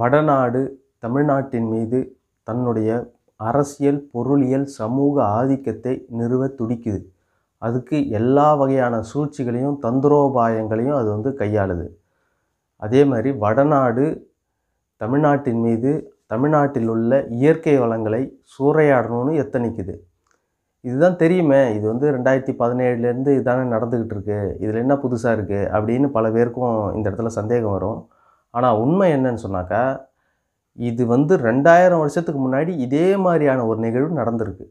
வடநாடு தமிழ்நாட்டின் மீது தன்னுடைய அரசியல் பொருளியல் சமூக ஆதிக்கத்தை நிறுவ துடிக்குது. அதுக்கு எல்லா வகையான சூழ்ச்சிகளையும் தந்திரோபாயங்களையும் அது வந்து கையாளுது. அதே மாதிரி வடநாடு தமிழ்நாட்டின் மீது தமிழ்நாட்டில் உள்ள இயற்கை வளங்களை சூறையாடணும்னு எத்தனிக்குது. இதுதான் தெரியுமே இது வந்து ரெண்டாயிரத்தி பதினேழுலேருந்து இதானே நடந்துக்கிட்டு இருக்கு இதில் என்ன புதுசாக இருக்குது அப்படின்னு பல பேருக்கும் இந்த இடத்துல சந்தேகம் வரும். ஆனால் உண்மை என்னன்னு சொன்னாக்கா இது வந்து ரெண்டாயிரம் வருஷத்துக்கு முன்னாடி இதே மாதிரியான ஒரு நிகழ்வு நடந்திருக்கு.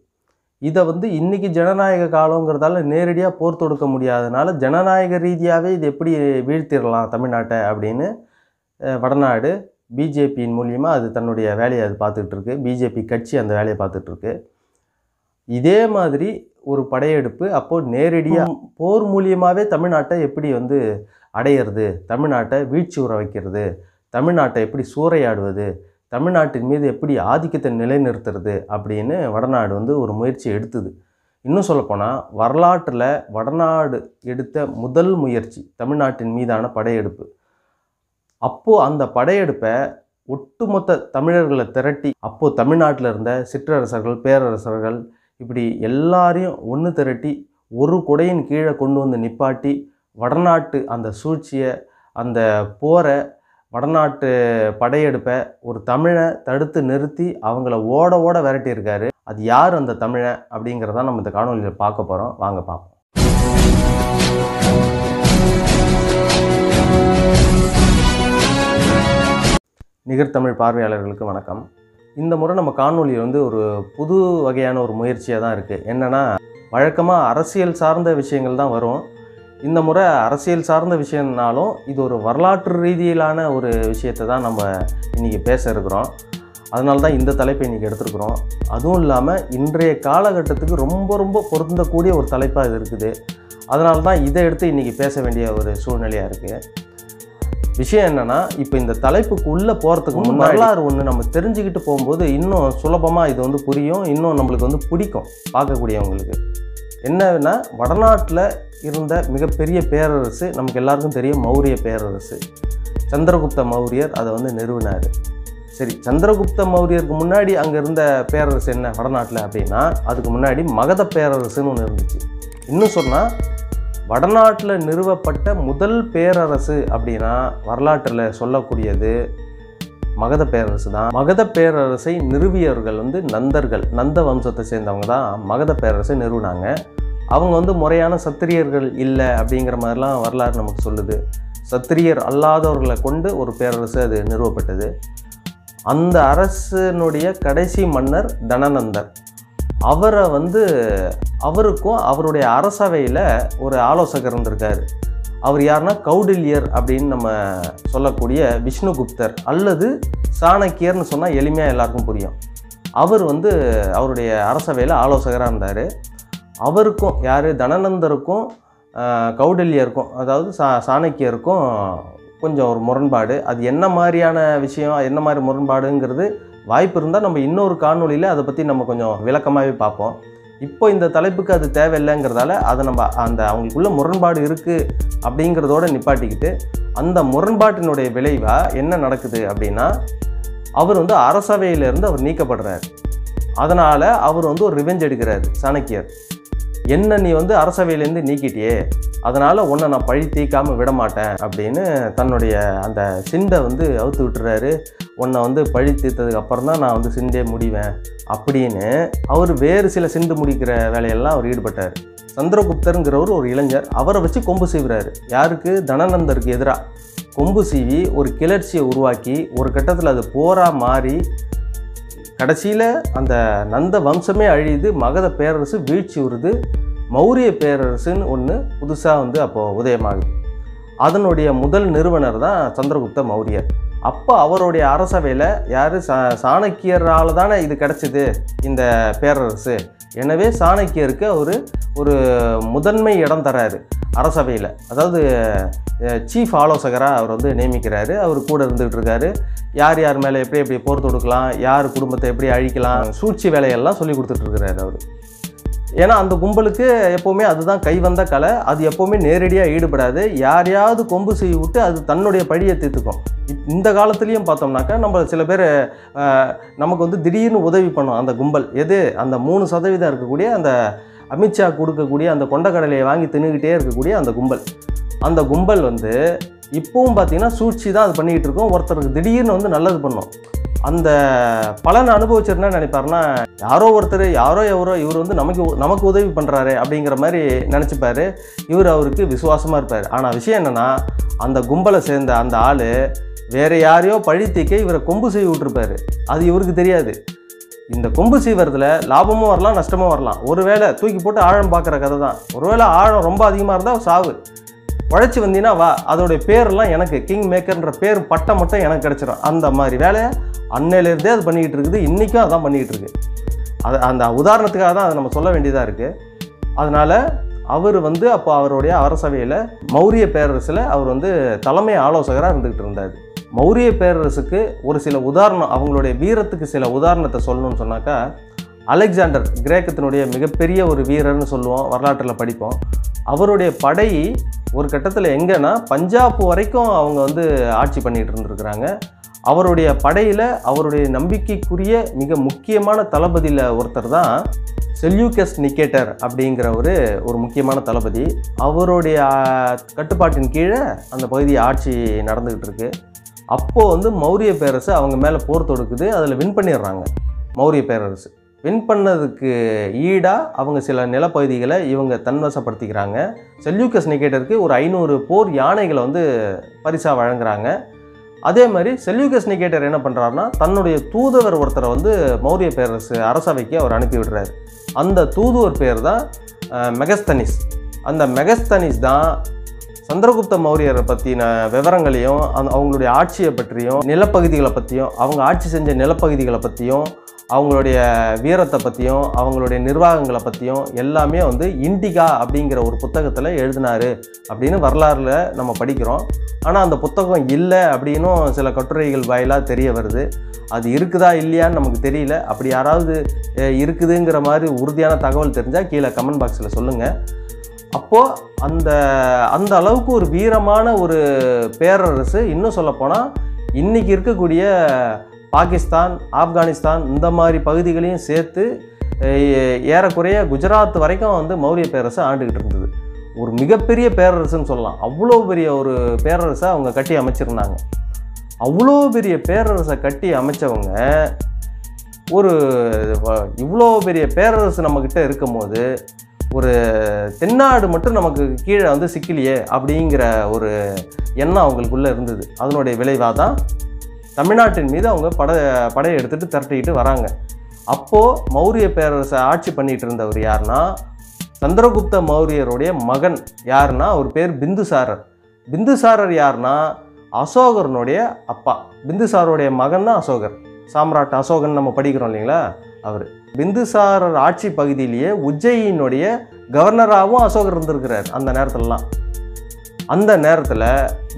இதை வந்து இன்றைக்கி ஜனநாயக காலங்கிறதால நேரடியாக போர் தொடுக்க முடியாதனால ஜனநாயக ரீதியாகவே இது எப்படி வீழ்த்திடலாம் தமிழ்நாட்டை அப்படின்னு வடநாடு பிஜேபியின் மூலியமாக அது தன்னுடைய வேலையை அது பார்த்துக்கிட்டு இருக்கு பிஜேபி கட்சி அந்த வேலையை பார்த்துட்டு இருக்கு இதே மாதிரி ஒரு படையெடுப்பு அப்போது நேரடியாக போர் மூலியமாகவே தமிழ்நாட்டை எப்படி வந்து அடையிறது. தமிழ்நாட்டை வீழ்ச்சி உற வைக்கிறது. தமிழ்நாட்டை எப்படி சூறையாடுவது. தமிழ்நாட்டின் மீது எப்படி ஆதிக்கத்தை நிலைநிறுத்துறது அப்படின்னு வடநாடு வந்து ஒரு முயற்சி எடுத்தது. இன்னும் சொல்லப்போனால் வரலாற்றில் வடநாடு எடுத்த முதல் முயற்சி தமிழ்நாட்டின் மீதான படையெடுப்பு. அப்போது அந்த படையெடுப்பை ஒட்டுமொத்த தமிழர்களை திரட்டி அப்போது தமிழ்நாட்டில் இருந்த சிற்றரசர்கள் பேரரசர்கள் இப்படி எல்லாரையும் ஒன்று திரட்டி ஒரு குடையின் கீழே கொண்டு வந்து நிப்பாட்டி வடநாட்டு அந்த சூழ்ச்சியை அந்த போரை வடநாட்டு படையெடுப்பை ஒரு தமிழை தடுத்து நிறுத்தி அவங்கள ஓட ஓட விரட்டியிருக்காரு. அது யார் அந்த தமிழை அப்படிங்கிறத நம்ம இந்த காணொலியில் பார்க்க போகிறோம் வாங்க பார்ப்போம். நிகர்தமிழ் பார்வையாளர்களுக்கு வணக்கம். இந்த முறை நம்ம காணொளி வந்து ஒரு புது வகையான ஒரு முயற்சியாக தான் இருக்குது என்னென்னா வழக்கமாக அரசியல் சார்ந்த விஷயங்கள் தான் வரும். இந்த முறை அரசியல் சார்ந்த விஷயம்னாலும் இது ஒரு வரலாற்று ரீதியிலான ஒரு விஷயத்தை தான் நம்ம இன்றைக்கி பேச இருக்கிறோம். அதனால தான் இந்த தலைப்பை இன்றைக்கி எடுத்திருக்கிறோம். அதுவும் இல்லாமல் இன்றைய காலகட்டத்துக்கு ரொம்ப ரொம்ப பொருந்தக்கூடிய ஒரு தலைப்பாக இது இருக்குது. அதனால தான் இதை எடுத்து இன்றைக்கி பேச வேண்டிய ஒரு சூழ்நிலையாக இருக்குது விஷயம் என்னென்னா இப்போ இந்த தலைப்புக்கு உள்ளே போகிறதுக்கு முன்னாடி வரலாறு ஒன்று நம்ம தெரிஞ்சுக்கிட்டு போகும்போது இன்னும் சுலபமாக இது வந்து புரியும் இன்னும் நம்மளுக்கு வந்து பிடிக்கும் பார்க்கக்கூடியவங்களுக்கு. என்னன்னா வடநாட்டில் இருந்த மிகப்பெரிய பேரரசு நமக்கு எல்லாருக்கும் தெரியும் மௌரிய பேரரசு. சந்திரகுப்த மௌரியர் அதை வந்து நிறுவினார். சரி சந்திரகுப்த மௌரியருக்கு முன்னாடி அங்கே இருந்த பேரரசு என்ன வடநாட்டில் அப்படின்னா அதுக்கு முன்னாடி மகத பேரரசுன்னு ஒன்று இருந்துச்சு. இன்னும் சொன்னால் வடநாட்டில் நிறுவப்பட்ட முதல் பேரரசு அப்படின்னா வரலாற்றில் சொல்லக்கூடியது மகத பேரரசு தான். மகத பேரரசை நிறுவியவர்கள் வந்து நந்தர்கள். நந்த வம்சத்தை சேர்ந்தவங்க தான் மகத பேரரசை நிறுவினாங்க. அவங்க வந்து முறையான சத்திரியர்கள் இல்லை அப்படிங்கிற மாதிரிலாம் வரலாறு நமக்கு சொல்லுது. சத்திரியர் அல்லாதவர்களை கொண்டு ஒரு பேரரசு அது நிறுவப்பட்டது. அந்த அரசனுடைய கடைசி மன்னர் தனநந்தர். அவரை வந்து அவருக்கும் அவருடைய அரசவையில் ஒரு ஆலோசகர் இருந்திருக்காரு. அவர் யாருன்னா கௌடில்யர் அப்படின்னு நம்ம சொல்லக்கூடிய விஷ்ணுகுப்தர் அல்லது சாணக்கியர்னு சொன்னால் எளிமையாக எல்லாருக்கும் புரியும். அவர் வந்து அவருடைய அரசவையில் ஆலோசகராக இருந்தார். அவருக்கும் யார்? தனநந்தருக்கும் கௌடல்யருக்கும் அதாவது சா சாணக்கியருக்கும் கொஞ்சம் ஒரு முரண்பாடு. அது என்ன மாதிரியான விஷயம் என்ன மாதிரி முரண்பாடுங்கிறது வாய்ப்பு இருந்தால் நம்ம இன்னொரு காணொலியில் அதை பற்றி நம்ம கொஞ்சம் விளக்கமாகவே பார்ப்போம். இப்போ இந்த தலைப்புக்கு அது தேவையில்லைங்கிறதால அதை நம்ம அந்த அவங்களுக்குள்ள முரண்பாடு இருக்குது அப்படிங்கிறதோட நிப்பாட்டிக்கிட்டு அந்த முரண்பாட்டினுடைய விளைவாக என்ன நடக்குது அப்படின்னா அவர் வந்து அரசவையிலேருந்து அவர் நீக்கப்படுறார். அதனால் அவர் வந்து ஒரு ரிவெஞ்ச் எடுக்கிறார் சாணக்கியர். என்ன நீ வந்து அரசவையிலேருந்து நீக்கிட்டியே? அதனால் உன்னை நான் பழி தீக்காமல் விட மாட்டேன் அப்படின்னு தன்னுடைய அந்த சிண்டை வந்து அவுத்து விட்டுறாரு. உன்னை வந்து பழி தீர்த்ததுக்கு அப்புறம் தான் நான் வந்து சிண்டே முடிவேன் அப்படின்னு அவர் வேறு சில சிண்டு முடிக்கிற வேலையெல்லாம் அவர் ஈடுபட்டார். சந்திரகுப்தருங்கிறவர் ஒரு இளைஞர் அவரை வச்சு கொம்பு சீவுறாரு. யாருக்கு? தனநந்தருக்கு எதிராக கொம்பு சீவி ஒரு கிளர்ச்சியை உருவாக்கி ஒரு கட்டத்தில் அது போராக மாறி கடைசியில் அந்த நந்த வம்சமே அழியுது மகத பேரரசு வீழ்ச்சி உறுது மௌரிய பேரரசுன்னு ஒன்று புதுசாக வந்து அப்போது உதயமாகுது. அதனுடைய முதல் நிறுவனர் தான் சந்திரகுப்த மௌரியர். அப்போ அவருடைய அரசவையில் யார்? சா சாணக்கியரால் தானே இது கிடச்சிது இந்த பேரரசு. எனவே சாணக்கியருக்கு அவர் ஒரு முதன்மை இடம் தராரு. அரசவையில். அதாவது சீஃப் ஆலோசகராக அவர் வந்து நியமிக்கிறாரு. அவர் கூட இருந்துகிட்டு இருக்காரு. யார் யார் மேலே எப்படி எப்படி போர் தொடுக்கலாம் யார் குடும்பத்தை எப்படி அழிக்கலாம் சூழ்ச்சி வேலையெல்லாம் சொல்லி கொடுத்துட்ருக்கிறாரு அவர். ஏன்னா அந்த கும்பலுக்கு எப்போவுமே அதுதான் கை வந்த கலை. அது எப்போவுமே நேரடியாக ஈடுபடாது. யாரையாவது கொம்பு செய்ய விட்டு அது தன்னுடைய பழியை தீர்த்துக்கும். இந்த காலத்துலேயும் பார்த்தோம்னாக்கா நம்ம சில பேர் நமக்கு வந்து திடீர்னு உதவி பண்ணும் அந்த கும்பல். எது? அந்த மூணு சதவீதம் இருக்கக்கூடிய அந்த அமித்ஷா கொடுக்கக்கூடிய அந்த கொண்டக்கடலையை வாங்கி தின்னுக்கிட்டே இருக்கக்கூடிய அந்த கும்பல். அந்த கும்பல் வந்து இப்போவும் பார்த்தீங்கன்னா சூழ்ச்சி தான் அது பண்ணிக்கிட்டு இருக்கோம். ஒருத்தருக்கு திடீர்னு வந்து நல்லது பண்ணும். அந்த பலனை அனுபவிச்சிருந்தா நினைப்பாருன்னா யாரோ ஒருத்தர் யாரோ எவரோ இவர் வந்து நமக்கு நமக்கு உதவி பண்ணுறாரு அப்படிங்கிற மாதிரி நினச்சிப்பார். இவர் அவருக்கு விசுவாசமாக இருப்பார். ஆனால் விஷயம் என்னென்னா அந்த கும்பலை சேர்ந்த அந்த ஆள் வேறு யாரையோ பழி தீக்க இவரை கொம்பு செய்ய விட்டுருப்பாரு. அது இவருக்கு தெரியாது. இந்த கொம்பு சீவரத்தில் லாபமும் வரலாம் நஷ்டமும் வரலாம். ஒருவேளை தூக்கி போட்டு ஆழம் பார்க்குற கதை தான் ஒருவேளை ஆழம் ரொம்ப அதிகமாக இருந்தால் சாவு. உழைச்சி வந்தீங்கன்னா வா. அதோடைய பேரெல்லாம் எனக்கு கிங் மேக்கர்ன்ற பேர் பட்டம் மட்டும் எனக்கு கிடச்சிரும். அந்த மாதிரி வேலையை அன்னையிலேருந்தே அது பண்ணிக்கிட்டு இருக்குது. இன்றைக்கும் அதான் பண்ணிக்கிட்டு இருக்குது அது அந்த உதாரணத்துக்காக தான் அதை நம்ம சொல்ல வேண்டியதாக இருக்குது அதனால் அவர் வந்து அப்போ அவருடைய அரசவையில் மௌரிய பேரரசில் அவர் வந்து தலைமை ஆலோசகராக இருந்துக்கிட்டு இருந்தார். மௌரிய பேரரசுக்கு ஒரு சில உதாரணம் அவங்களுடைய வீரத்துக்கு சில உதாரணத்தை சொல்லணும்னு சொன்னாக்கா அலெக்சாண்டர் கிரேக்கத்தினுடைய மிகப்பெரிய ஒரு வீரர்னு சொல்லுவோம் வரலாற்றில் படிப்போம். அவருடைய படை ஒரு கட்டத்தில் எங்கன்னா பஞ்சாப் வரைக்கும் அவங்க வந்து ஆட்சி பண்ணிகிட்டு இருந்திருக்கிறாங்க. அவருடைய படையில் அவருடைய நம்பிக்கைக்குரிய மிக முக்கியமான தளபதியில் ஒருத்தர் தான் செல்யூக்கஸ் நிக்கேட்டர் அப்படிங்கிற ஒரு ஒரு முக்கியமான தளபதி. அவருடைய கட்டுப்பாட்டின் கீழே அந்த பகுதி ஆட்சி நடந்துக்கிட்டு இருக்குது அப்போது வந்து மௌரிய பேரரசு அவங்க மேலே போர் தொடுக்குது அதில் வின் பண்ணிடுறாங்க. மௌரிய பேரரசு. வின் பண்ணதுக்கு ஈடாக அவங்க சில நிலப்பகுதிகளை இவங்க தன்வசப்படுத்திக்கிறாங்க. செல்யூக்கஸ் நிகேட்டருக்கு ஒரு ஐநூறு போர் யானைகளை வந்து பரிசாக வழங்குறாங்க. அதே மாதிரி செல்யூக்கஸ் நிகேட்டர் என்ன பண்ணுறாருன்னா தன்னுடைய தூதுவர் ஒருத்தரை வந்து மௌரிய பேரரசு அரசவைக்கு அவர் அனுப்பி விடுறாரு. அந்த தூதுவர் பேர் தான் மெகஸ்தனிஸ். அந்த மெகஸ்தனிஸ் தான் சந்திரகுப்த மௌரியரை பற்றின விவரங்களையும் அந்த அவங்களுடைய ஆட்சியை பற்றியும் நிலப்பகுதிகளை பற்றியும் அவங்க ஆட்சி செஞ்ச நிலப்பகுதிகளை பற்றியும் அவங்களுடைய வீரத்தை பற்றியும் அவங்களுடைய நிர்வாகங்களை பற்றியும் எல்லாமே வந்து இண்டிகா அப்படிங்கிற ஒரு புத்தகத்தில் எழுதினாரு அப்படின்னு வரலாறில் நம்ம படிக்கிறோம். ஆனால் அந்த புத்தகம் இல்லை அப்படின்னும் சில கட்டுரைகள் வாயிலாக தெரிய வருது. அது இருக்குதா இல்லையான்னு நமக்கு தெரியல. அப்படி யாராவது இருக்குதுங்கிற மாதிரி உறுதியான தகவல் தெரிஞ்சால் கீழே கமெண்ட் பாக்ஸில் சொல்லுங்கள் அப்போது அந்த அந்த அளவுக்கு ஒரு வீரமான ஒரு பேரரசு இன்னும் சொல்லப்போனால் இன்றைக்கி இருக்கக்கூடிய பாகிஸ்தான் ஆப்கானிஸ்தான் இந்த மாதிரி பகுதிகளையும் சேர்த்து ஏறக்குறைய குஜராத் வரைக்கும் வந்து மௌரிய பேரரசு ஆண்டுக்கிட்டு இருந்தது. ஒரு மிகப்பெரிய பேரரசுன்னு சொல்லலாம். அவ்வளோ பெரிய ஒரு பேரரசை அவங்க கட்டி அமைச்சிருந்தாங்க. அவ்வளோ பெரிய பேரரசை கட்டி அமைச்சவங்க ஒரு இவ்வளோ பெரிய பேரரசு நம்மக்கிட்ட இருக்கும்போது ஒரு தென்னாடு மட்டும் நமக்கு கீழே வந்து சிக்கலையே அப்படிங்கிற ஒரு எண்ணம் அவங்களுக்குள்ளே இருந்தது. அதனுடைய விளைவாக தான் தமிழ்நாட்டின் மீது அவங்க படை படையை எடுத்துகிட்டு திரட்டிக்கிட்டு வராங்க. அப்போது மௌரிய பேரரசை ஆட்சி பண்ணிகிட்டு இருந்தவர் யாருன்னா சந்திரகுப்த மௌரியருடைய மகன் யாருன்னா அவர் பேர் பிந்துசாரர். பிந்துசாரர் யாருன்னா அசோகரனுடைய அப்பா. பிந்துசாரருடைய மகன் தான் அசோகர். சாம்ராட் அசோகன் நம்ம படிக்கிறோம் இல்லைங்களா? அவர். பிந்துசாரர் ஆட்சி பகுதியிலேயே உஜ்ஜயினுடைய கவர்னராகவும் அசோகர் இருந்திருக்கிறார் அந்த நேரத்துலலாம். அந்த நேரத்தில்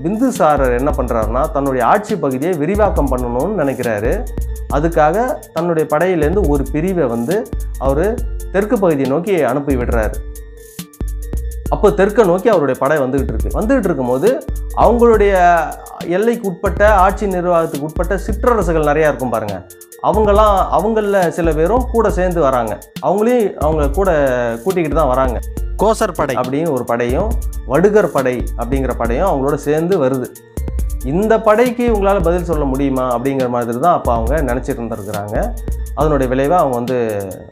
பிந்துசாரர் என்ன பண்ணுறாருன்னா தன்னுடைய ஆட்சி பகுதியை விரிவாக்கம் பண்ணணும்னு நினைக்கிறாரு. அதுக்காக தன்னுடைய படையிலேருந்து ஒரு பிரிவை வந்து அவர் தெற்கு பகுதியை நோக்கி அனுப்பி விடுறாரு. அப்போ தெற்கை நோக்கி அவருடைய படை வந்துக்கிட்டு இருக்கு. வந்துக்கிட்டு இருக்கும்போது அவங்களுடைய எல்லைக்கு உட்பட்ட ஆட்சி நிர்வாகத்துக்கு உட்பட்ட சிற்றரசுகள் நிறையா இருக்கும் பாருங்கள் அவங்கெல்லாம் அவங்களில் சில பேரும் கூட சேர்ந்து வராங்க. அவங்களையும் அவங்க கூட கூட்டிக்கிட்டு தான் வராங்க. கோசர் படை. அப்படின்னு ஒரு படையும் வடுகர் படை அப்படிங்கிற படையும் அவங்களோட சேர்ந்து வருது. இந்த படைக்கு உங்களால் பதில் சொல்ல முடியுமா? அப்படிங்கிற மாதிரி தான் அப்போ அவங்க நினச்சிட்டு இருந்திருக்கிறாங்க அதனுடைய விளைவாக அவங்க வந்து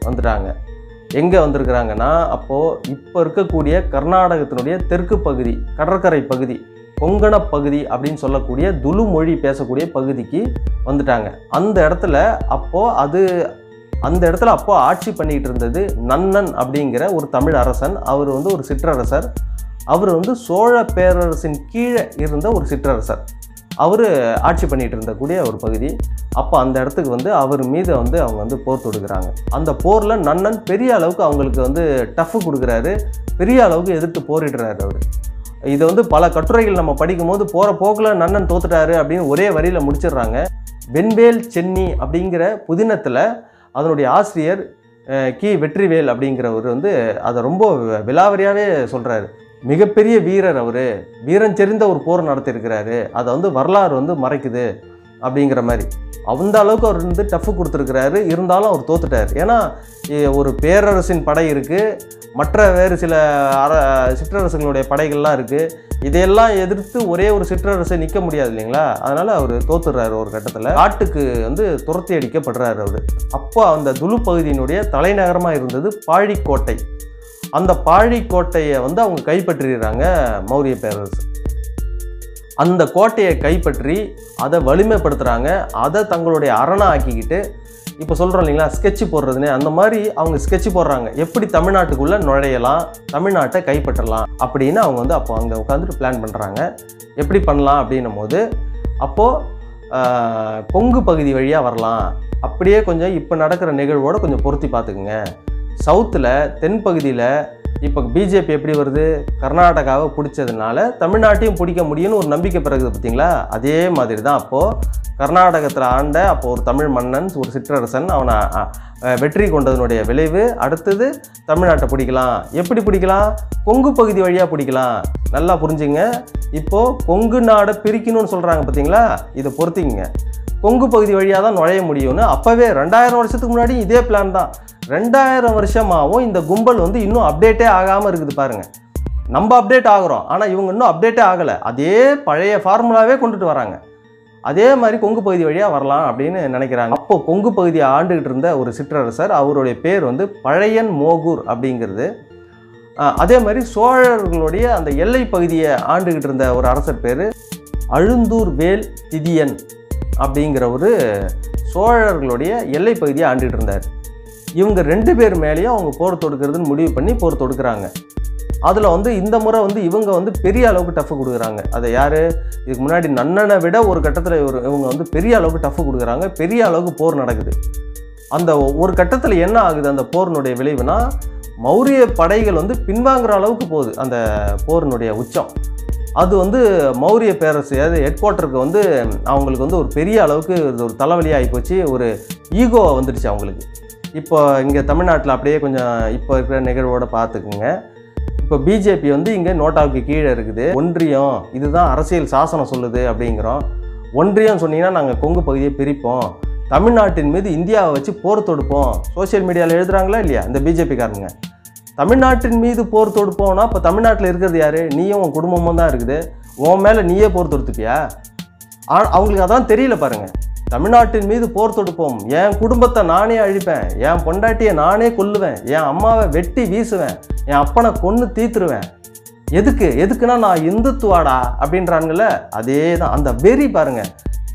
வந்துட்டாங்க. எங்கே வந்திருக்கிறாங்கன்னா அப்போது இப்போ இருக்கக்கூடிய கர்நாடகத்தினுடைய தெற்கு பகுதி கடற்கரை பகுதி கொங்கண பகுதி அப்படின்னு சொல்லக்கூடிய துலு மொழி பேசக்கூடிய பகுதிக்கு வந்துட்டாங்க. அந்த இடத்துல அப்போது அது அந்த இடத்துல அப்போ ஆட்சி பண்ணிக்கிட்டு இருந்தது நன்னன் அப்படிங்கிற ஒரு தமிழ் அரசன். அவர் வந்து ஒரு சிற்றரசர். அவர் வந்து சோழ பேரரசின் கீழே இருந்த ஒரு சிற்றரசர். அவர் ஆட்சி பண்ணிகிட்டு இருந்தக்கூடிய ஒரு பகுதி. அப்போ அந்த இடத்துக்கு வந்து அவர் மீது வந்து அவங்க வந்து போர் தொடுக்கிறாங்க. அந்த போரில் நன்னன் பெரிய அளவுக்கு அவங்களுக்கு வந்து டஃப் கொடுக்குறாரு. பெரிய அளவுக்கு எதிர்த்து போரிடுறாரு அவர். இதை வந்து பல கட்டுரைகள் நம்ம படிக்கும்போது போகிற போக்கில் நன்னன் தோத்துட்டாரு அப்படின்னு ஒரே வரியில் முடிச்சிடுறாங்க. வெண்வேல் சென்னி அப்படிங்கிற புதினத்தில் அதனுடைய ஆசிரியர் கி. வெற்றிவேல் அப்படிங்கிறவர் வந்து அதை ரொம்ப விலாவரியாகவே சொல்கிறாரு மிகப்பெரிய வீரர் அவர். வீரன் தெரிந்த ஒரு போர் நடத்தியிருக்கிறாரு அதை வந்து வரலாறு வந்து மறைக்குது. அப்படிங்கிற மாதிரி. அந்த அளவுக்கு அவர் வந்து டஃப் கொடுத்துருக்கிறாரு. இருந்தாலும் அவர் தோத்துட்டார். ஏன்னா ஒரு பேரரசின் படை இருக்குது மற்ற வேறு சில அர சிற்றரசுகளுடைய படைகள்லாம் இருக்குது இதையெல்லாம் எதிர்த்து ஒரே ஒரு சிற்றரசை நிற்க முடியாது இல்லைங்களா? அதனால் அவர் தோத்துடுறாரு ஒரு கட்டத்தில். காட்டுக்கு வந்து துரத்தி அடிக்கப்படுறாரு அவர். அப்போ அந்த துலு பகுதியினுடைய தலைநகரமாக இருந்தது பாழிக்கோட்டை. அந்த பாழிக்கோட்டையை வந்து அவங்க கைப்பற்றிடுறாங்க மௌரிய பேரரசு. அந்த கோட்டையை கைப்பற்றி அதை வலிமைப்படுத்துகிறாங்க அதை தங்களுடைய அரணா ஆக்கிக்கிட்டு இப்போ சொல்கிறோம் இல்லைங்களா ஸ்கெட்ச் போடுறதுன்னு. அந்த மாதிரி அவங்க ஸ்கெட்சு போடுறாங்க. எப்படி தமிழ்நாட்டுக்குள்ளே நுழையலாம் தமிழ்நாட்டை கைப்பற்றலாம் அப்படின்னு அவங்க வந்து அப்போ அங்கே உட்காந்துட்டு பிளான் பண்ணுறாங்க எப்படி பண்ணலாம் அப்படின்னும் போது அப்போது கொங்கு பகுதி வழியாக வரலாம். அப்படியே கொஞ்சம் இப்போ நடக்கிற நிகழ்வோடு கொஞ்சம் பொருத்தி பார்த்துக்குங்க. சவுத்தில் தென்பகுதியில் இப்போ பிஜேபி எப்படி வருது? கர்நாடகாவை பிடிச்சதுனால தமிழ்நாட்டையும் பிடிக்க முடியும்னு ஒரு நம்பிக்கை பிறகுது பார்த்தீங்களா? அதே மாதிரி தான் அப்போது கர்நாடகத்தில் ஆண்ட அப்போ ஒரு தமிழ் மன்னன் ஒரு சிற்றரசன் அவனை வெற்றி கொண்டதனுடைய விளைவு. அடுத்தது தமிழ்நாட்டை பிடிக்கலாம். எப்படி பிடிக்கலாம்? கொங்கு பகுதி வழியாக பிடிக்கலாம். நல்லா புரிஞ்சுங்க. இப்போது கொங்கு நாடை பிரிக்கணும்னு சொல்கிறாங்க பார்த்தீங்களா? இதை பொறுத்திங்க. கொங்கு பகுதி வழியாக தான் நுழைய முடியும்னு அப்போவே ரெண்டாயிரம் வருஷத்துக்கு முன்னாடி இதே பிளான் தான். ரெண்டாயிரம் வருஷமாகவும் இந்த கும்பல் வந்து இன்னும் அப்டேட்டே ஆகாமல் இருக்குது பாருங்கள் நம்ம அப்டேட் ஆகிறோம். ஆனால் இவங்க இன்னும் அப்டேட்டே ஆகலை. அதே பழைய ஃபார்முலாவே கொண்டுட்டு வராங்க. அதே மாதிரி கொங்கு பகுதி வழியாக வரலாம் அப்படின்னு நினைக்கிறாங்க. அப்போ கொங்கு பகுதியை ஆண்டுகிட்டு இருந்த ஒரு சிற்றரசர் அவருடைய பேர் வந்து பழையன் மோகூர் அப்படிங்கிறது. அதே மாதிரி சோழர்களுடைய அந்த எல்லை பகுதியை ஆண்டுகிட்டு இருந்த ஒரு அரசர் பேர் அழுந்தூர் வேல் திதியன். அப்படிங்கிற ஒரு சோழர்களுடைய எல்லை பகுதியை ஆண்டுகிட்டு இருந்தார். இவங்க ரெண்டு பேர் மேலேயும் அவங்க போர் தொடுக்கிறதுன்னு முடிவு பண்ணி போர் தொடுக்கிறாங்க. அதில் வந்து இந்த முறை வந்து இவங்க வந்து பெரிய அளவுக்கு டஃப் கொடுக்குறாங்க. அதை யார்? இதுக்கு முன்னாடி நன்னனை விட ஒரு கட்டத்தில் இவர் இவங்க வந்து பெரிய அளவுக்கு டஃப் கொடுக்குறாங்க. பெரிய அளவுக்கு போர் நடக்குது. அந்த ஒரு கட்டத்தில் என்ன ஆகுது? அந்த போரினுடைய விளைவுனா மௌரிய படைகள் வந்து பின்வாங்குற அளவுக்கு போகுது. அந்த போரினுடைய உச்சம். அது வந்து மௌரிய பேரரசு அதாவது ஹெட் குவார்ட்டருக்கு வந்து அவங்களுக்கு வந்து ஒரு பெரிய அளவுக்கு இது ஒரு தலைவலியாகி போச்சு. ஒரு ஈகோ வந்துடுச்சு அவங்களுக்கு. இப்போ இங்கே தமிழ்நாட்டில் அப்படியே கொஞ்சம் இப்போ இருக்கிற நிகழ்வோட பார்த்துக்குங்க. இப்போ பிஜேபி வந்து இங்கே நோட்டாவுக்கு கீழே இருக்குது. ஒன்றியம் இதுதான் அரசியல் சாசனம் சொல்லுது அப்படிங்கிறோம். ஒன்றியம் சொன்னீங்கன்னா நாங்கள் கொங்கு பகுதியை பிரிப்போம். தமிழ்நாட்டின் மீது இந்தியாவை வச்சு போர் தொடுப்போம். சோஷியல் மீடியாவில் எழுதுறாங்களா இல்லையா? இந்த பிஜேபிக்காரங்க தமிழ்நாட்டின் மீது போர் தொடுப்போம்னா இப்போ தமிழ்நாட்டில் இருக்கிறது யார்? நீயும் உன் குடும்பமும் தான் இருக்குது. உன் மேலே நீயே போர் தொடுத்துப்பியா ஆ- அவங்களுக்கு அதான் தெரியல பாருங்க. தமிழ்நாட்டின் மீது போர் தொடுப்போம். என் குடும்பத்தை நானே அழிப்பேன். என் பொண்டாட்டியை நானே கொல்லுவேன். என் அம்மாவை வெட்டி வீசுவேன். என் அப்பனை கொன்று தீத்துருவேன். எதுக்கு? எதுக்குன்னா நான் இந்துத்துவாடா அப்படின்றாங்கல்ல அதே தான் அந்த வெறி பாருங்க.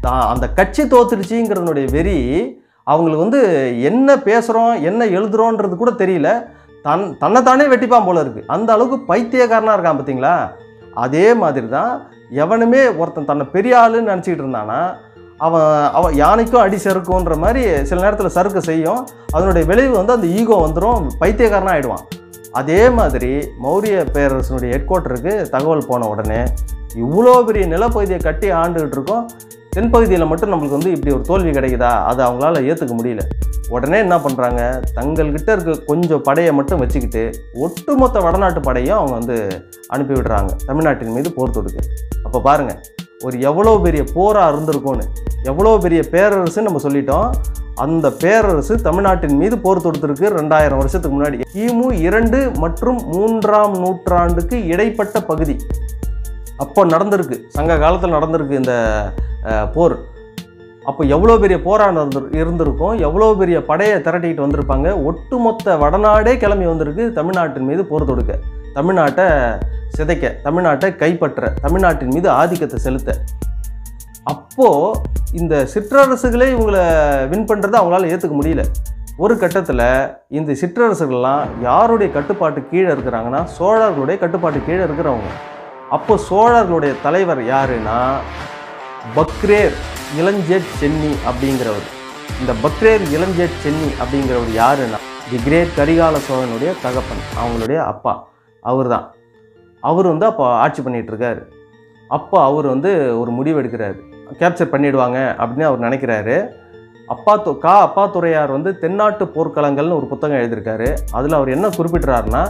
தான் அந்த கட்சி தோத்துடுச்சிங்கிறதுனுடைய வெறி அவங்களுக்கு வந்து என்ன பேசுகிறோம் என்ன எழுதுறோன்றது கூட தெரியல. தன் தன்னைத்தானே வெட்டிப்பான் போல இருக்குது அந்த அளவுக்கு பைத்தியக்காரனாக இருக்கான் பார்த்தீங்களா அதே மாதிரி தான் எவனுமே ஒருத்தன் தன்னை பெரிய ஆளுன்னு நினச்சிக்கிட்டு இருந்தானா அவன் அவன் யானைக்கும் அடி சறுக்குன்ற மாதிரி சில நேரத்தில் சறுக்கு செய்யும். அதனுடைய விளைவு வந்து அந்த ஈகோ வந்துடும் பைத்தியக்காரனாக ஆகிடுவான் அதே மாதிரி மௌரிய பேரரசனுடைய ஹெட் குவார்ட்டருக்கு தகவல் போன உடனே இவ்வளோ பெரிய நிலப்பகுதியை கட்டி ஆண்டுகிட்டு இருக்கோம். தென்பகுதியில் மட்டும் நம்மளுக்கு வந்து இப்படி ஒரு தோல்வி கிடைக்குதா? அதை அவங்களால ஏற்றுக்க முடியல. உடனே என்ன பண்ணுறாங்க தங்கள்கிட்ட இருக்க கொஞ்சம் படையை மட்டும் வச்சுக்கிட்டு ஒட்டுமொத்த வடநாட்டு படையும் அவங்க வந்து அனுப்பி விடுறாங்க. தமிழ்நாட்டின் மீது போர் தொடுக்கு. அப்போ பாருங்கள் ஒரு எவ்வளோ பெரிய போராக இருந்திருக்கும்னு. எவ்வளோ பெரிய பேரரசுன்னு நம்ம சொல்லிட்டோம். அந்த பேரரசு தமிழ்நாட்டின் மீது போர் தொடுத்திருக்கு ரெண்டாயிரம் வருஷத்துக்கு முன்னாடி. கிமு இரண்டு மற்றும் மூன்றாம் நூற்றாண்டுக்கு இடைப்பட்ட பகுதி. அப்போ நடந்திருக்கு சங்க காலத்தில் நடந்திருக்கு இந்த போர். அப்போ எவ்வளோ பெரிய போராக நடந்து இருந்திருக்கும் எவ்வளோ பெரிய படையை திரட்டிக்கிட்டு வந்திருப்பாங்க ஒட்டுமொத்த வடநாடே கிளம்பி வந்திருக்கு தமிழ்நாட்டின் மீது போர் தொடுக்க. தமிழ்நாட்டை சிதைக்க தமிழ்நாட்டை கைப்பற்ற தமிழ்நாட்டின் மீது ஆதிக்கத்தை செலுத்த. அப்போது இந்த சிற்றரசுகளே இவங்களை வின் பண்ணுறதை அவங்களால ஏற்றுக்க முடியல. ஒரு கட்டத்தில் இந்த சிற்றரசுகள்லாம் யாருடைய கட்டுப்பாட்டு கீழே இருக்கிறாங்கன்னா சோழர்களுடைய கட்டுப்பாட்டு கீழே இருக்கிறவங்க. அப்போ சோழர்களுடைய தலைவர் யாருன்னா பக்ரேர் இளஞ்சேட் சென்னி அப்படிங்கிறவர். இந்த பக்ரேர் இளஞ்சேட் சென்னி அப்படிங்கிறவர் யாருன்னா? தி கிரேட் கரிகால சோழனுடைய தகப்பன் அவங்களுடைய அப்பா. அவர் தான் அவர் வந்து அப்போ ஆட்சி பண்ணிகிட்ருக்கார் அப்போ அவர் வந்து ஒரு முடிவு எடுக்கிறாரு. கேப்சர் பண்ணிடுவாங்க அப்படின்னு அவர் நினைக்கிறாரு. அப்பா து கா அப்பா துறையார் வந்து தென்னாட்டு போர்க்களங்கள்னு ஒரு புத்தகம் எழுதியிருக்காரு. அதில் அவர் என்ன குறிப்பிட்றாருன்னா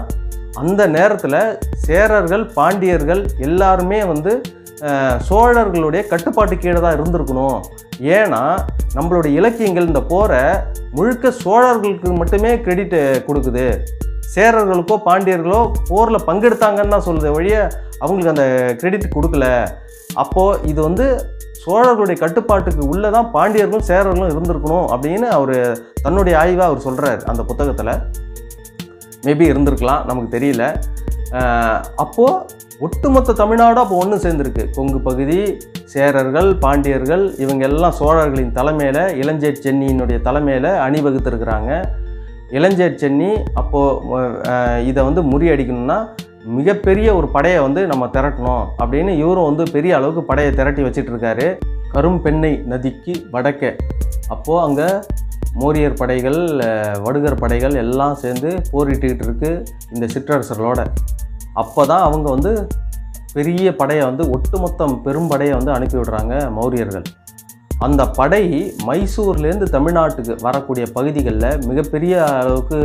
அந்த நேரத்தில் சேரர்கள் பாண்டியர்கள் எல்லாருமே வந்து சோழர்களுடைய கட்டுப்பாட்டு கீழே தான் இருந்திருக்கணும். ஏன்னா நம்மளுடைய இலக்கியங்கள் இந்த போரை முழுக்க சோழர்களுக்கு மட்டுமே கிரெடிட் கொடுக்குது. சேரர்களுக்கோ பாண்டியர்களோ போரில் பங்கெடுத்தாங்கன்னு தான் சொல்லுது வழிய அவங்களுக்கு அந்த கிரெடிட் கொடுக்கல. அப்போது இது வந்து சோழர்களுடைய கட்டுப்பாட்டுக்கு உள்ளே தான் பாண்டியர்களும் சேரர்களும் இருந்திருக்கணும் அப்படின்னு அவர் தன்னுடைய ஆய்வை அவர் சொல்கிறார் அந்த புத்தகத்தில். மேபி இருந்திருக்கலாம் நமக்கு தெரியல. அப்போது ஒட்டுமொத்த தமிழ்நாடும் அப்போ ஒன்று சேர்ந்துருக்கு. கொங்கு பகுதி சேரர்கள் பாண்டியர்கள் இவங்க எல்லாம் சோழர்களின் தலைமையில் இளஞ்சேர் சென்னியினுடைய தலைமையில் அணிவகுத்திருக்கிறாங்க. இளஞ்சேர் சென்னி அப்போது இதை வந்து முறியடிக்கணும்னா மிகப்பெரிய ஒரு படையை வந்து நம்ம திரட்டணும் அப்படின்னு இவரும் வந்து பெரிய அளவுக்கு படையை திரட்டி வச்சிட்ருக்காரு கரும்பெண்ணை நதிக்கு வடக்கே. அப்போது அங்கே மோரியர் படைகள் வடுகர் படைகள் எல்லாம் சேர்ந்து போரிட்டுக்கிட்டு இருக்குது இந்த சிற்றரசர்களோட. அப்போ தான் அவங்க வந்து பெரிய படையை வந்து ஒட்டுமொத்தம் பெரும்படையை வந்து அனுப்பி விடுறாங்க மௌரியர்கள். அந்த படை மைசூர்லேருந்து தமிழ்நாட்டுக்கு வரக்கூடிய பகுதிகளில் மிகப்பெரிய அளவுக்கு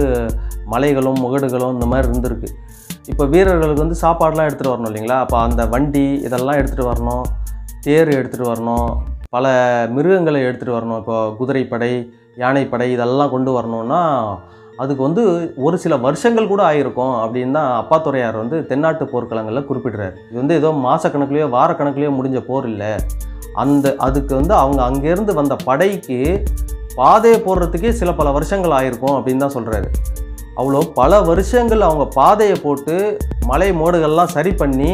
மலைகளும் முகடுகளும் இந்த மாதிரி இருந்திருக்கு. இப்போ வீரர்களுக்கு வந்து சாப்பாடெலாம் எடுத்துகிட்டு வரணும் இல்லைங்களா? அப்போ அந்த வண்டி இதெல்லாம் எடுத்துகிட்டு வரணும் தேர் எடுத்துகிட்டு வரணும் பல மிருகங்களை எடுத்துகிட்டு வரணும். இப்போ குதிரைப்படை யானைப்படை இதெல்லாம் கொண்டு வரணும்னா அதுக்கு வந்து ஒரு சில வருஷங்கள் கூட ஆயிருக்கும் அப்படின்னு தான் அப்பாத்துறையார் வந்து தென்னாட்டு போர்க்களங்களில் குறிப்பிடுறாரு. இது வந்து ஏதோ மாதக்கணக்குலேயோ வாரக்கணக்குலேயோ முடிஞ்ச போர் இல்லை. அந்த அதுக்கு வந்து அவங்க அங்கேருந்து வந்த படைக்கு பாதையை போடுறதுக்கே சில பல வருஷங்கள் ஆயிருக்கும் அப்படின்னு தான் சொல்கிறாரு அவ்வளோ பல வருஷங்கள் அவங்க பாதையை போட்டு மலை மோடுகள்லாம் சரி பண்ணி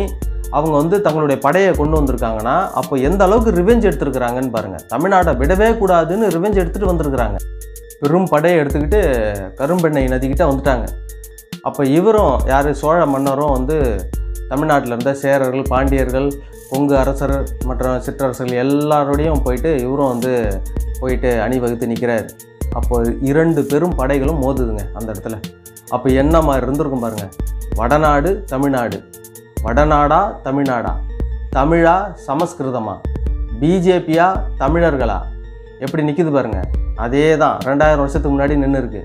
அவங்க வந்து தங்களுடைய படையை கொண்டு வந்திருக்காங்கன்னா அப்போ எந்த அளவுக்கு ரிவெஞ்ச் எடுத்திருக்கிறாங்கன்னு பாருங்கள் தமிழ்நாட்டை விடவே கூடாதுன்னு ரிவெஞ்ச் எடுத்துகிட்டு வந்திருக்கிறாங்க. பெரும் படையை எடுத்துக்கிட்டு கரும்பெண்ணை நதிக்கிட்ட வந்துட்டாங்க. அப்போ இவரும் யார்? சோழ மன்னரும் வந்து தமிழ்நாட்டில் இருந்த சேரர்கள் பாண்டியர்கள் கொங்கு அரசர் மற்றும் சிற்றரசர்கள் எல்லாரோடையும் போயிட்டு இவரும் வந்து போயிட்டு அணிவகுத்து நிற்கிறார் அப்போ இரண்டு பெரும் படைகளும் மோதுதுங்க அந்த இடத்துல. அப்போ என்ன மாதிரி இருந்திருக்கும் பாருங்கள் வடநாடு தமிழ்நாடு. வடநாடா தமிழ்நாடா? தமிழா சமஸ்கிருதமா? பிஜேபியா தமிழர்களா? எப்படி நிற்கிது பாருங்க. அதே தான் ரெண்டாயிரம் வருஷத்துக்கு முன்னாடி நின்று இருக்கு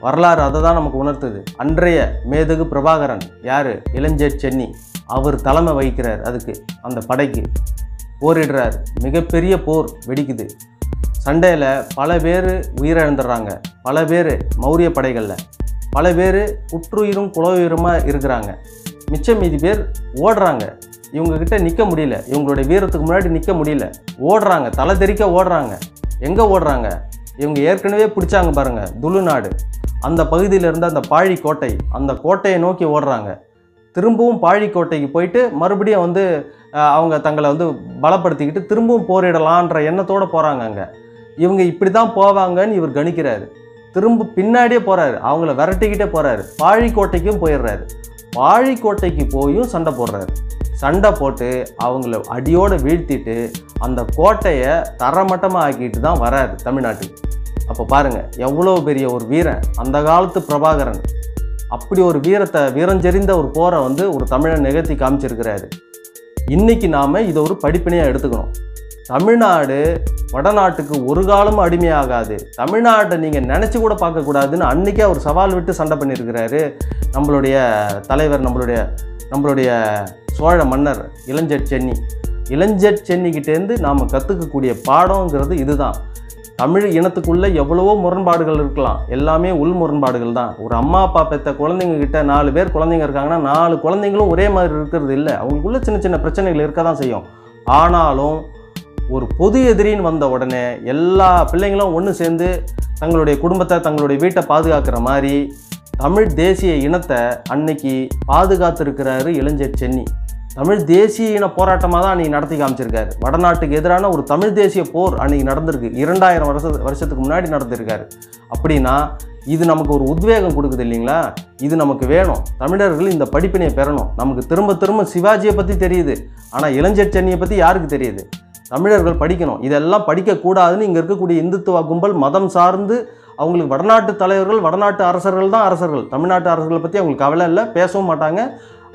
வரலாறு அதை தான் நமக்கு உணர்த்துது. அன்றைய மேதகு பிரபாகரன் யார்? இளஞ்சர் சென்னி. அவர் தலைமை வகிக்கிறார் அதுக்கு அந்த படைக்கு. போரிடுறார். மிகப்பெரிய போர் வெடிக்குது. சண்டையில் பல பேர் உயிரிழந்துடுறாங்க. பல பேர் மௌரிய படைகளில். பல பேர் குற்றுயிரும் குலவுயிருமாக இருக்கிறாங்க. மிச்சம் மீதி பேர் ஓடுறாங்க. இவங்கக்கிட்ட நிற்க முடியல. இவங்களுடைய வீரத்துக்கு முன்னாடி நிற்க முடியல. ஓடுறாங்க. தலை தெறிக்க ஓடுறாங்க. எங்கே ஓடுறாங்க? இவங்க ஏற்கனவே பிடிச்சாங்க பாருங்கள் துளுநாடு அந்த பகுதியில் இருந்த அந்த பாழி கோட்டை அந்த கோட்டையை நோக்கி ஓடுறாங்க. திரும்பவும் பாழி கோட்டைக்கு போயிட்டு மறுபடியும் வந்து அவங்க தங்களை வந்து பலப்படுத்திக்கிட்டு திரும்பவும் போரிடலான்ற எண்ணத்தோடு போகிறாங்க அங்கே. இவங்க இப்படி தான் போவாங்கன்னு இவர் கணிக்கிறாரு. திரும்ப பின்னாடியே போகிறாரு அவங்கள விரட்டிக்கிட்டே போகிறாரு பாழிக்கோட்டைக்கும் போயிடுறாரு. வாழிக்கோட்டைக்கு போயும் சண்டை போடுறாரு. சண்டை போட்டு அவங்கள அடியோடு வீழ்த்திட்டு அந்த கோட்டையை தரமட்டமாக ஆக்கிட்டு தான் வராரு தமிழ்நாட்டுக்கு அப்போ பாருங்க எவ்வளோ பெரிய ஒரு வீரன் அந்த காலத்து பிரபாகரன். அப்படி ஒரு வீரத்தை வீரஞ்செறிந்த ஒரு போரை வந்து ஒரு தமிழன் நிகழ்த்தி காமிச்சிருக்கிறாரு. இன்னைக்கு நாம் இதை ஒரு படிப்பினையாக எடுத்துக்கணும். தமிழ்நாடு வடநாட்டுக்கு ஒரு காலமும் அடிமையாகாது. தமிழ்நாட்டை நீங்கள் நினச்சி கூட பார்க்கக்கூடாதுன்னு அன்றைக்கே அவர் சவால் விட்டு சண்டை பண்ணியிருக்கிறாரு. நம்மளுடைய தலைவர் நம்மளுடைய நம்மளுடைய சோழ மன்னர் இளஞ்சட் சென்னி. இளஞ்சட் சென்னிக்கிட்டேருந்து நாம் கற்றுக்கக்கூடிய பாடங்கிறது இதுதான். தமிழ் இனத்துக்குள்ளே எவ்வளவோ முரண்பாடுகள் இருக்கலாம். எல்லாமே உள் முரண்பாடுகள் தான். ஒரு அம்மா அப்பா பெற்ற குழந்தைங்க கிட்ட நாலு பேர் குழந்தைங்க இருக்காங்கன்னா நாலு குழந்தைங்களும் ஒரே மாதிரி இருக்கிறது இல்லை. அவங்களுக்குள்ள சின்ன சின்ன பிரச்சனைகள் இருக்க தான் செய்யும். ஆனாலும் ஒரு பொது எதிரின்னு வந்த உடனே எல்லா பிள்ளைங்களும் ஒன்று சேர்ந்து தங்களுடைய குடும்பத்தை தங்களுடைய வீட்டை பாதுகாக்கிற மாதிரி தமிழ் தேசிய இனத்தை அன்னைக்கு பாதுகாத்திருக்கிறாரு இளைஞர் சென்னி. தமிழ் தேசிய இன போராட்டமாக தான் அன்றைக்கி நடத்தி காமிச்சிருக்காரு. வடநாட்டுக்கு எதிரான ஒரு தமிழ் தேசிய போர் அன்றைக்கி நடந்திருக்கு. இரண்டாயிரம் வருஷ வருஷத்துக்கு முன்னாடி நடந்திருக்காரு. அப்படின்னா இது நமக்கு ஒரு உத்வேகம் கொடுக்குது இல்லைங்களா? இது நமக்கு வேணும். தமிழர்கள் இந்த படிப்பினை பெறணும். நமக்கு திரும்ப திரும்ப சிவாஜியை பற்றி தெரியுது. ஆனால் இளைஞர் சென்னியை பற்றி யாருக்கு தெரியுது? தமிழர்கள் படிக்கணும். இதெல்லாம் படிக்கக்கூடாதுன்னு இங்கே இருக்கக்கூடிய இந்துத்துவ கும்பல் மதம் சார்ந்து அவங்களுக்கு வடநாட்டு தலைவர்கள் வடநாட்டு அரசர்கள் தான் அரசர்கள். தமிழ்நாட்டு அரசர்களை பற்றி அவங்களுக்கு கவலை இல்லை பேசவும் மாட்டாங்க.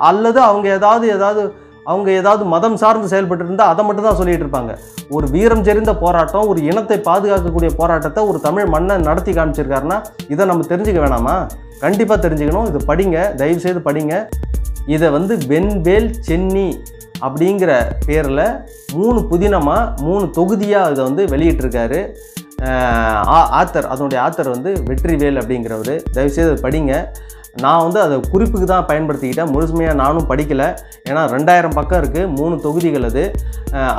அல்லது அவங்க ஏதாவது ஏதாவது அவங்க ஏதாவது மதம் சார்ந்து செயல்பட்டு இருந்தால் அதை மட்டும் தான் சொல்லிட்டு இருப்பாங்க. ஒரு வீரம் செறிந்த போராட்டம் ஒரு இனத்தை பாதுகாக்கக்கூடிய போராட்டத்தை ஒரு தமிழ் மன்னன் நடத்தி காமிச்சிருக்காருன்னா இதை நம்ம தெரிஞ்சுக்க வேணாமா? கண்டிப்பாக தெரிஞ்சுக்கணும். இது படிங்க தயவு செய்து படிங்க. இதை வந்து வெண்வேல் சென்னி அப்படிங்கிற பேரில் மூணு புதினமாக மூணு தொகுதியாக இதை வந்து வெளியிட்டிருக்காரு. ஆத்தர் அதனுடைய ஆத்தர் வந்து வெற்றிவேல் அப்படிங்கிறவர். தயவுசெய்து படிங்க. நான் வந்து அதை குறிப்புக்கு தான் பயன்படுத்திக்கிட்டேன். முழுமையாக நானும் படிக்கலை. ஏன்னா ரெண்டாயிரம் பக்கம் இருக்குது மூணு தொகுதிகள் அது.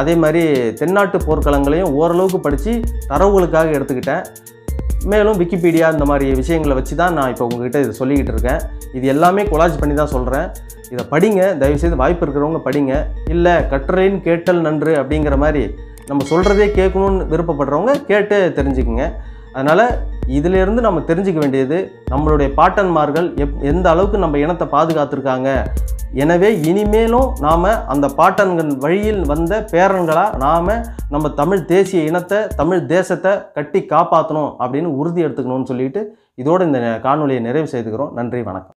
அதே மாதிரி தென்னாட்டு போர்க்களங்களையும் ஓரளவுக்கு படித்து தரவுகளுக்காக எடுத்துக்கிட்டேன். மேலும் விக்கிபீடியா இந்த மாதிரி விஷயங்களை வச்சு தான் நான் இப்போ உங்ககிட்ட இதை சொல்லிக்கிட்டு இருக்கேன். இது எல்லாமே கொலாஜ் பண்ணி தான் சொல்கிறேன் இதை படிங்க. தயவுசெய்து வாய்ப்பு இருக்கிறவங்க படிங்க. இல்லை கட்டுரைன்னு கேட்டல் நன்று அப்படிங்கிற மாதிரி நம்ம சொல்கிறதே கேட்கணும்னு விருப்பப்படுறவங்க கேட்டு தெரிஞ்சுக்குங்க. அதனால் இதிலேருந்து நம்ம தெரிஞ்சுக்க வேண்டியது நம்மளுடைய பாட்டன்மார்கள் எப் எந்த அளவுக்கு நம்ம இனத்தை பாதுகாத்துருக்காங்க. எனவே இனிமேலும் நாம் அந்த பாட்டன்கள் வழியில் வந்த பேரன்களாக நாம் நம்ம தமிழ் தேசிய இனத்தை தமிழ் தேசத்தை கட்டி காப்பாற்றணும் அப்படின்னு உறுதி எடுத்துக்கணும்னு சொல்லிட்டு இதோடு இந்த காணொலியை நிறைவு செய்துக்கிறோம். நன்றி வணக்கம்.